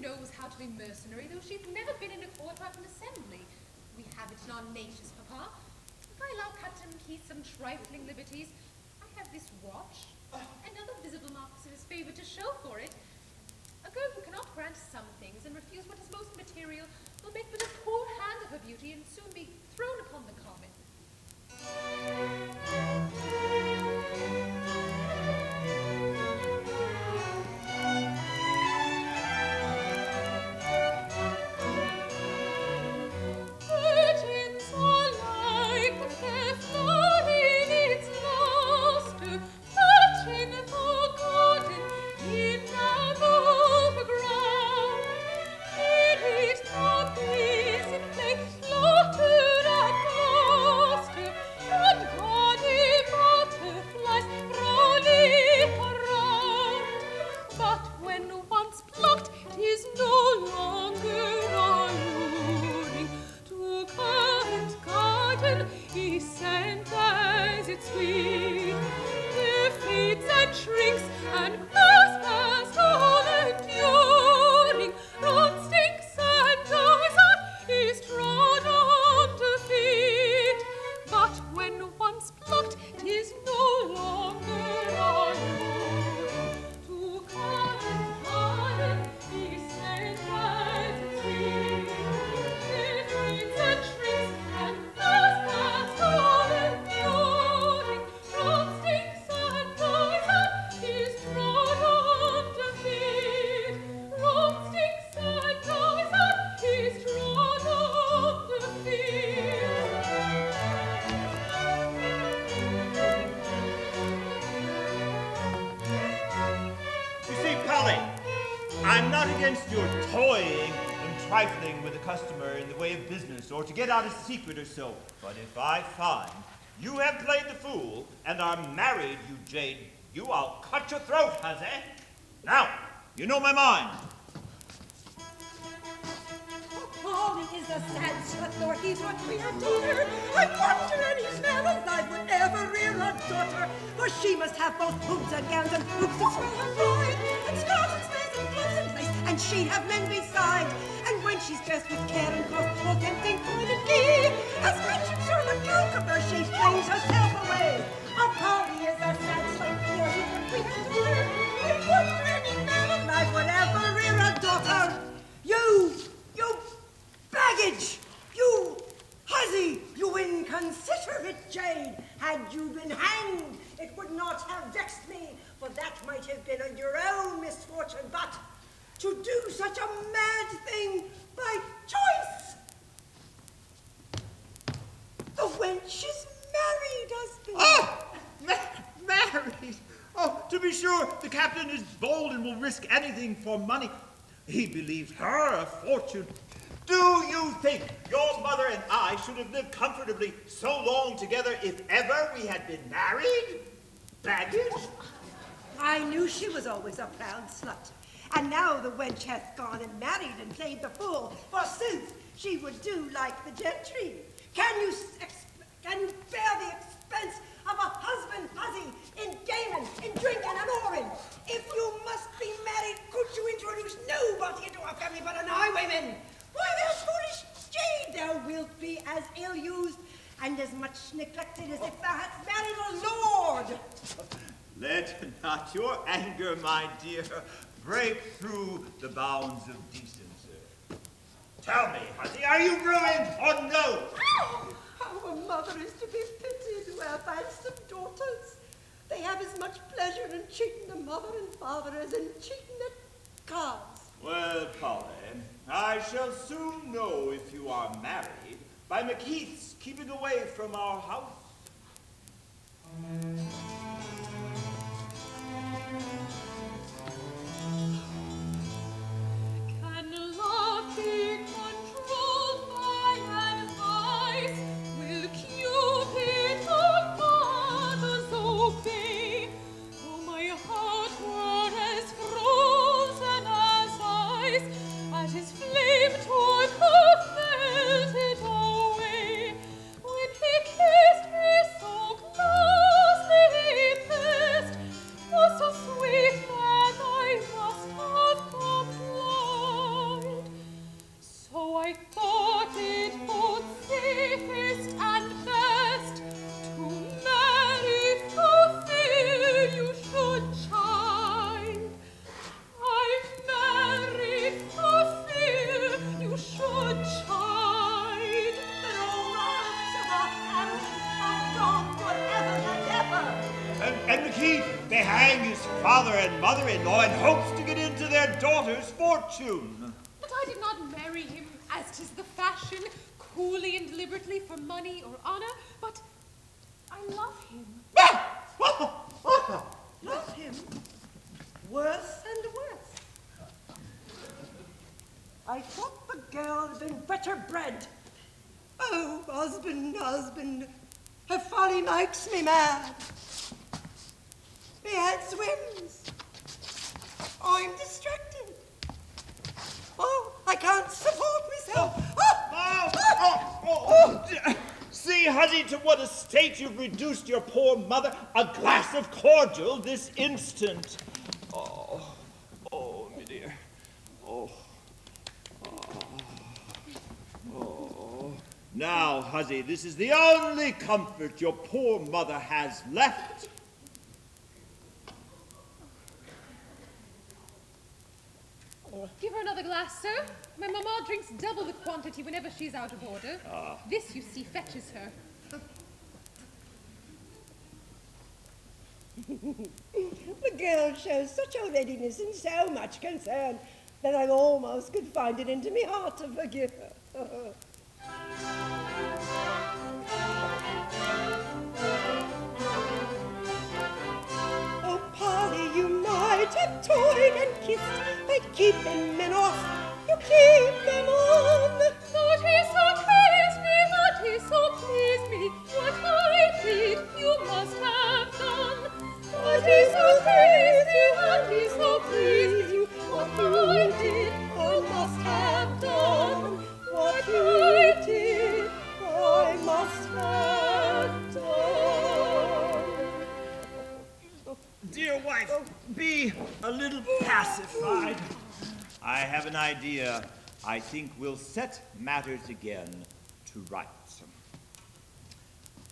knows how to be mercenary, though she's never been in a court or an assembly. We have it in our natures, Papa. If I allow Captain Keith some trifling liberties, I have this watch and other visible marks of his favour to show for it. A girl who cannot grant some things and refuse what is most material will make but a poor hand She sent its sweet. The feeds and shrinks and get out a secret or so. But if I find you have played the fool and are married, you jade, you I'll cut your throat, Haze. Now, you know my mind. Oh, Polly is a sad slut, nor he's what we adore. I wonder any man alive would ever rear a daughter, for she must have both hoops and gowns and hoops to swell her pride, and stars and she'd have men beside And when she's dressed with care and cost, more tempting prudently. As mentioned Sir McGilcupper, she flings herself away. Our party is a Is married, husband. Oh, ma married. Oh, to be sure, the captain is bold and will risk anything for money. He believes her a fortune. Do you think your mother and I should have lived comfortably so long together if ever we had been married? Baggage? I knew she was always a proud slut. And now the wench hath gone and married and played the fool. Forsooth, she would do like the gentry. Can you, can you bear the expense of a husband hussy in gaming, in drinking and whoring? If you must be married, could you introduce nobody into our family but an highwayman? Why, thou foolish jade, thou wilt be as ill used and as much neglected as if thou hadst married a lord. Let not your anger, my dear, break through the bounds of decency. Tell me, Hussy, are you ruined or no? Oh, our mother is to be pitied have handsome daughters. They have as much pleasure in cheating the mother and father as in cheating the cards. Well, Polly, I shall soon know if you are married by MacHeath's keeping away from our house. And mother-in-law and hopes to get into their daughter's fortune. But I did not marry him, as 'tis the fashion, coolly and deliberately for money or honor, but I love him. love him? Worse and worse. I thought the girl had been better bred. Oh, husband, husband, her folly makes me mad. The head swims. I'm distracted. Oh, I can't support myself. Oh, oh, oh, oh, oh. See, Huzzy, to what a state you've reduced your poor mother. A glass of cordial this instant. Oh, oh, my dear. Oh. Oh. oh. Now, Huzzy, this is the only comfort your poor mother has left. Give her another glass, sir. My mamma drinks double the quantity whenever she's out of order. Ah. This, you see, fetches her. the girl shows such a readiness and so much concern that I almost could find it into my heart to forgive her. Oh, Polly, you might have toyed and kissed by keeping men off. Dear wife, be a little pacified. I have an idea. I think we'll set matters again to rights.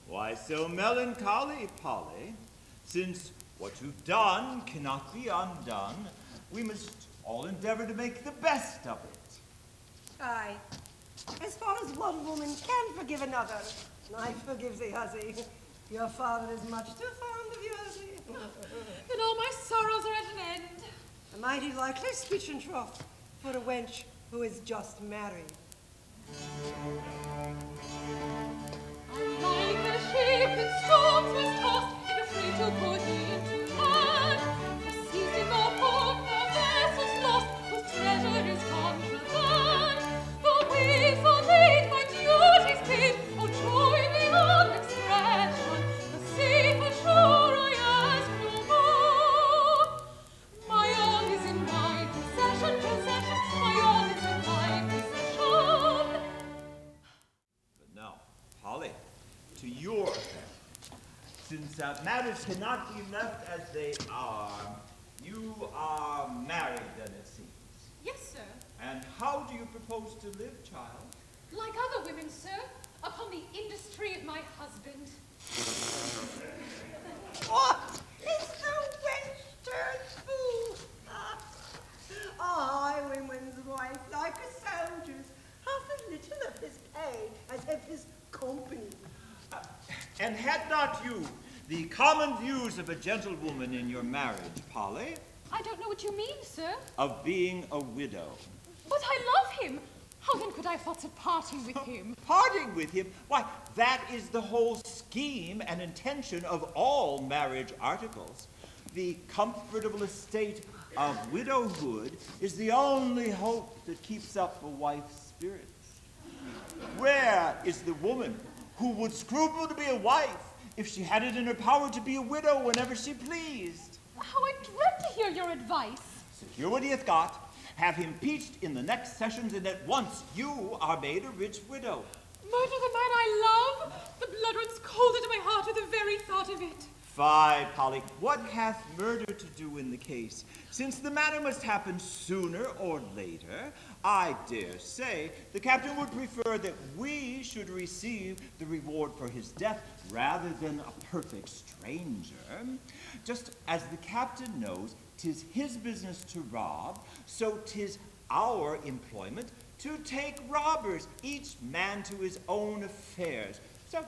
Why so melancholy, Polly? Since what you've done cannot be undone, we must all endeavor to make the best of it. Aye. As far as one woman can forgive another, I forgive thee, hussy. Your father is much too fond of you, hussy. then all my sorrows are at an end. A mighty likely speech and troth for a wench who is just married. Like a ship in storms tossed, since uh, matters cannot be left as they are, you are married then, it seems. Yes, sir. And how do you propose to live, child? Like other women, sir, upon the industry of my husband. what? Is the wench turned fool? I, women's wife, like a soldier's, half a little of his pay as of his company. Uh, and had not you the common views of a gentlewoman in your marriage, Polly. I don't know what you mean, sir. Of being a widow. But I love him. How then could I have thoughts of parting with him? parting with him? Why, that is the whole scheme and intention of all marriage articles. The comfortable estate of widowhood is the only hope that keeps up a wife's spirits. Where is the woman who would scruple to be a wife if she had it in her power to be a widow whenever she pleased. How I dread to hear your advice. Secure what he hath got, have him peached in the next sessions, and at once you are made a rich widow. Murder the man I love? The blood runs cold into my heart with the very thought of it. Fie, Polly, what hath murder to do in the case? Since the matter must happen sooner or later, I dare say the captain would prefer that we should receive the reward for his death rather than a perfect stranger. Just as the captain knows tis his business to rob, so tis our employment to take robbers, each man to his own affairs. So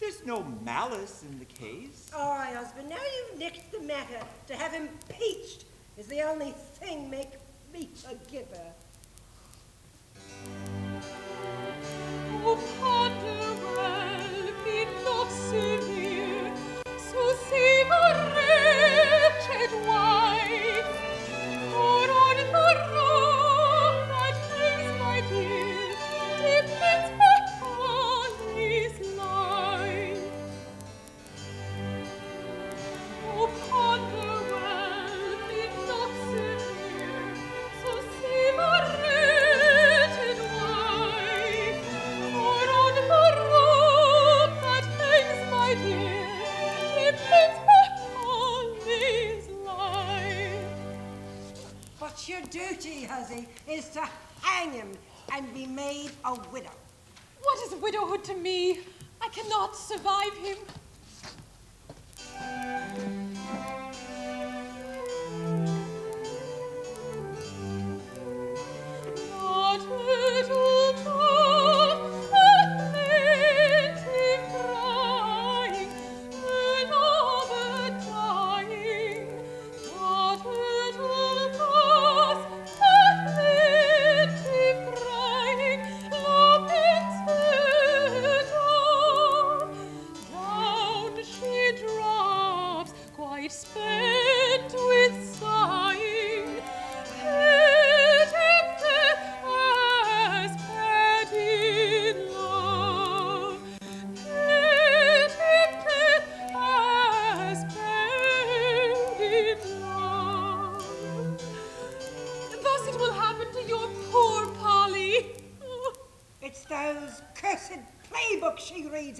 There's no malice in the case. All right, husband, now you've nicked the matter. To have him peached is the only thing make me forgive her. To me? I cannot survive him.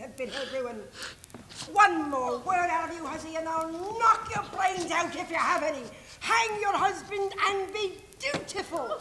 Have been her ruin. One more word out of you, huzzy, and I'll knock your brains out if you have any. Hang your husband and be dutiful.